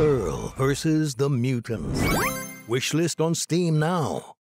Earl versus the Mutants. Wishlist on Steam now.